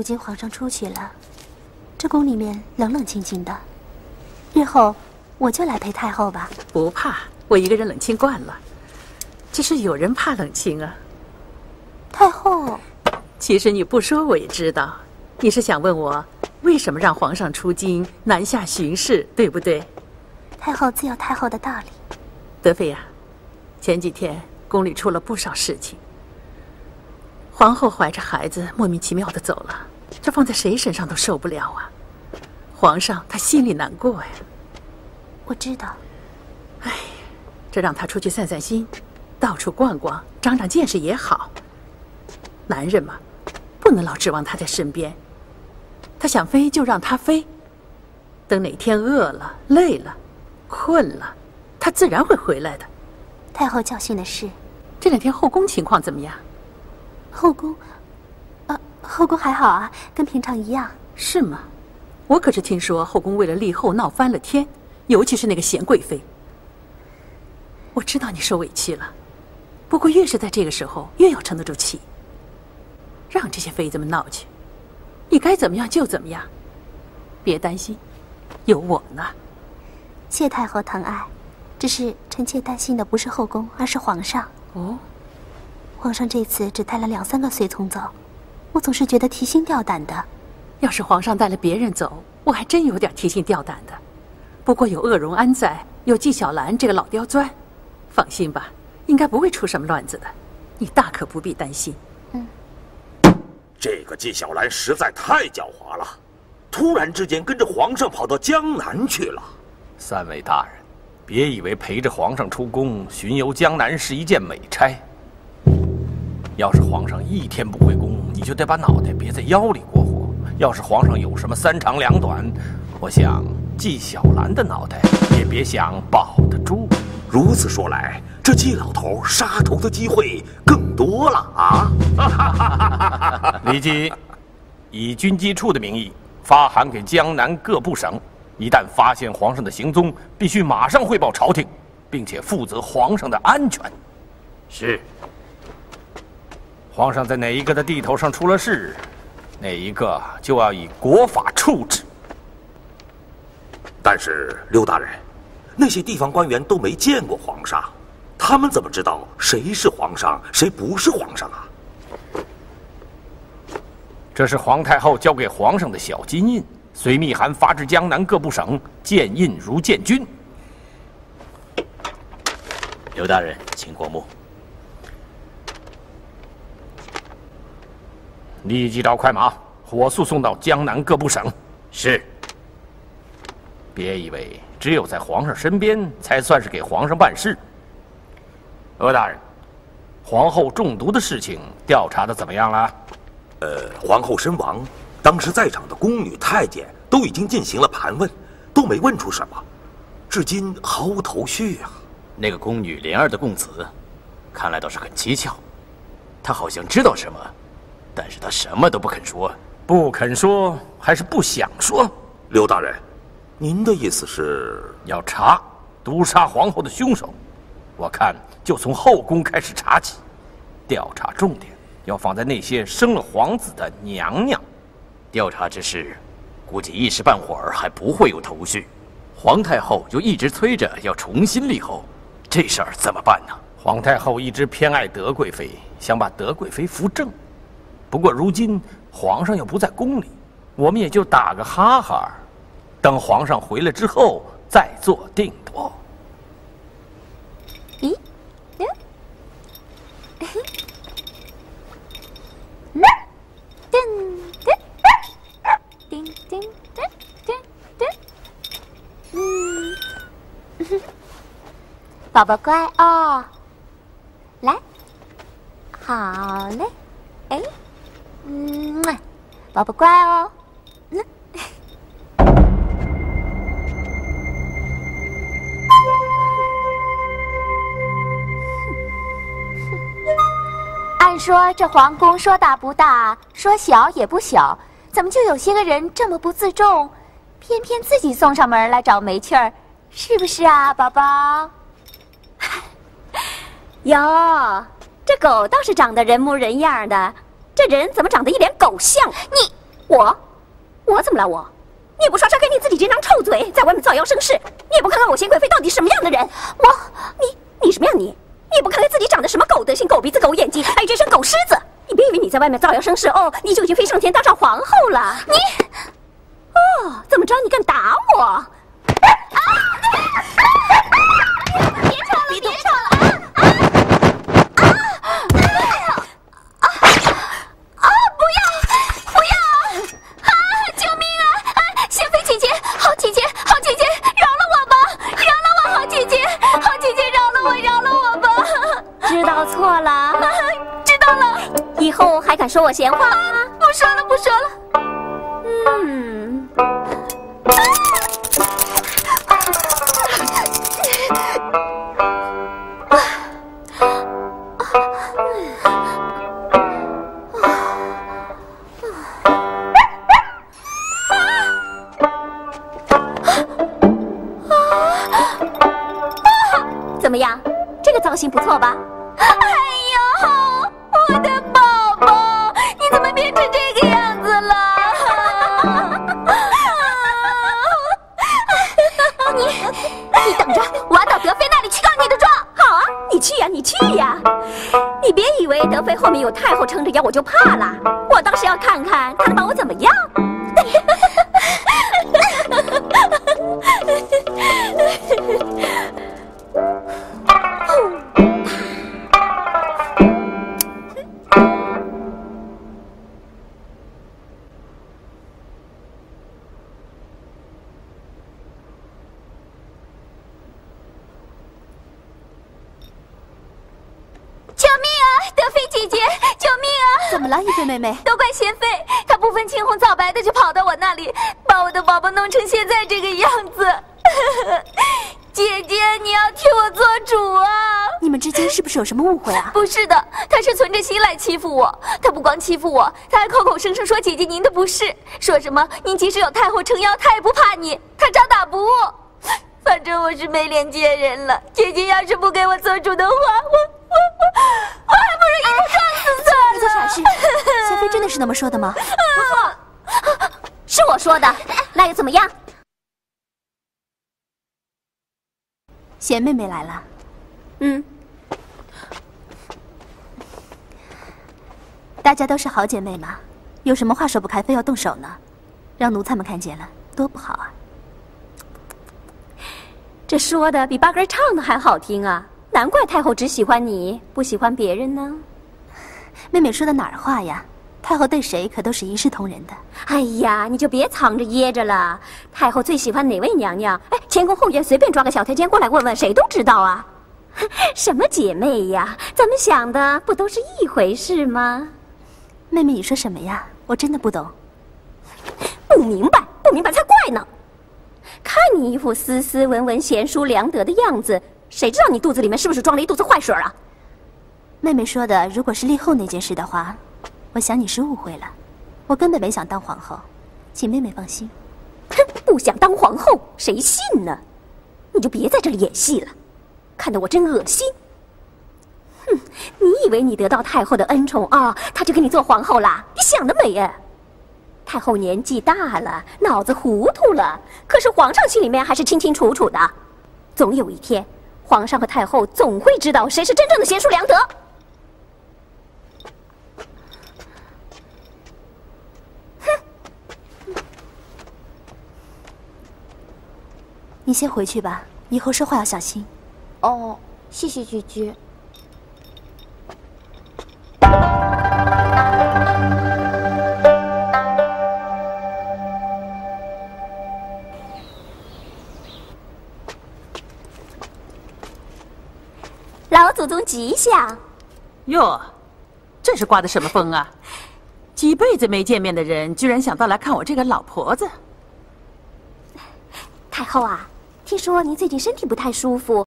如今皇上出去了，这宫里面冷冷清清的。日后我就来陪太后吧。不怕，我一个人冷清惯了。只是有人怕冷清啊。太后，其实你不说我也知道，你是想问我为什么让皇上出京南下巡视，对不对？太后自有太后的道理。德妃呀，前几天宫里出了不少事情。皇后怀着孩子莫名其妙的走了，这放在谁身上都受不了啊！皇上他心里难过呀。我知道。哎，这让他出去散散心，到处逛逛，长长见识也好。男人嘛，不能老指望他在身边。他想飞就让他飞，等哪天饿了、累了、困了，他自然会回来的。太后教训的是，这两天后宫情况怎么样？后宫，呃，后宫还好啊，跟平常一样。是吗？我可是听说后宫为了立后闹翻了天，尤其是那个贤贵妃。我知道你受委屈了，不过越是在这个时候，越要沉得住气。让这些妃子们闹去，你该怎么样就怎么样。别担心，有我呢。谢太后疼爱，只是臣妾担心的不是后宫，而是皇上。哦。皇上这次只带了两三个随从走，我总是觉得提心吊胆的。要是皇上带了别人走，我还真有点提心吊胆的。不过有鄂荣安在，有纪晓岚这个老刁钻，放心吧，应该不会出什么乱子的。你大可不必担心。嗯。这个纪晓岚实在太狡猾了，突然之间跟着皇上跑到江南去了。三位大人，别以为陪着皇上出宫巡游江南是一件美差。要是皇上一天不回宫，你就得把脑袋别在腰里过活。要是皇上有什么三长两短，我想纪晓岚的脑袋也别想保得住。如此说来，这纪老头杀头的机会更多了啊！李姬，以军机处的名义发函给江南各部省，一旦发现皇上的行踪，必须马上汇报朝廷，并且负责皇上的安全。是。皇上在哪一个的地头上出了事，哪一个就要以国法处置。但是刘大人，那些地方官员都没见过皇上，他们怎么知道谁是皇上，谁不是皇上啊？这是皇太后交给皇上的小金印，随密函发至江南各部省，见印如见君。刘大人，请过目。立即找快马，火速送到江南各部省。是。别以为只有在皇上身边才算是给皇上办事。鄂大人，皇后中毒的事情调查的怎么样了？呃，皇后身亡，当时在场的宫女、太监都已经进行了盘问，都没问出什么，至今毫无头绪啊。那个宫女莲儿的供词，看来倒是很蹊跷，她好像知道什么。但是他什么都不肯说，不肯说还是不想说？刘大人，您的意思是要查毒杀皇后的凶手？我看就从后宫开始查起，调查重点要放在那些生了皇子的娘娘。调查之事，估计一时半会儿还不会有头绪。皇太后就一直催着要重新立后，这事儿怎么办呢？皇太后一直偏爱德贵妃，想把德贵妃扶正。不过如今皇上又不在宫里，我们也就打个哈哈，等皇上回来之后再做定夺。咦？嗯？叮叮叮叮叮叮叮。嗯，宝宝乖哦，来，好嘞，哎。嗯，宝宝乖哦。嗯按说这皇宫说大不大，说小也不小，怎么就有些个人这么不自重，偏偏自己送上门来找没趣儿，是不是啊，宝宝？哟，这狗倒是长得人模人样的。这人怎么长得一脸狗相？你我，我怎么了？我，你也不刷刷干净自己这张臭嘴，在外面造谣生事，你也不看看我贤贵妃到底什么样的人？我，你，你什么样？你，你也不看看自己长得什么狗德行、狗鼻子、狗眼睛，还有这身狗虱子？你别以为你在外面造谣生事哦，你就已经飞上天当上皇后了。你，哦，怎么着？你敢打我？敢说我闲话？吗？不说了，不说了。嗯。怎么样，这个造型不错吧？我就怕了。救命啊，德妃姐姐，救命啊！怎么了，一菲妹妹？都怪贤妃，她不分青红皂白的就跑到我那里，把我的宝宝弄成现在这个样子。姐姐，你要替我做主啊！你们之间是不是有什么误会啊？不是的，他是存着心来欺负我。他不光欺负我，他还口口声声说姐姐您的不是，说什么您即使有太后撑腰，他也不怕你，他照打不误。反正我是没脸见人了。姐姐要是不给我做主的话，我我我我还不如一头撞死算了。你做傻事，贤妃真的是那么说的吗？不 错是我说的，那又怎么样？贤妹妹来了，嗯，大家都是好姐妹嘛，有什么话说不开，非要动手呢？让奴才们看见了，多不好啊！这说的比八哥唱的还好听啊！难怪太后只喜欢你，不喜欢别人呢。妹妹说的哪儿话呀？太后对谁可都是一视同仁的。哎呀，你就别藏着掖着了。太后最喜欢哪位娘娘？哎，前宫后院随便抓个小太监过来问问，谁都知道啊。什么姐妹呀？咱们想的不都是一回事吗？妹妹，你说什么呀？我真的不懂。不明白，不明白才怪呢。看你一副斯斯文文、贤淑良德的样子，谁知道你肚子里面是不是装了一肚子坏水啊？妹妹说的，如果是立后那件事的话，我想你是误会了。我根本没想当皇后，请妹妹放心。哼，不想当皇后，谁信呢？你就别在这里演戏了，看得我真恶心。哼，你以为你得到太后的恩宠啊，她就给你做皇后啦？你想得美啊！太后年纪大了，脑子糊涂了，可是皇上心里面还是清清楚楚的。总有一天，皇上和太后总会知道谁是真正的贤淑良德。哼你先回去吧，以后说话要小心。哦，谢谢菊菊。老祖宗吉祥！哟，这是刮的什么风啊？几辈子没见面的人，居然想到来看我这个老婆子。太后啊，听说您最近身体不太舒服，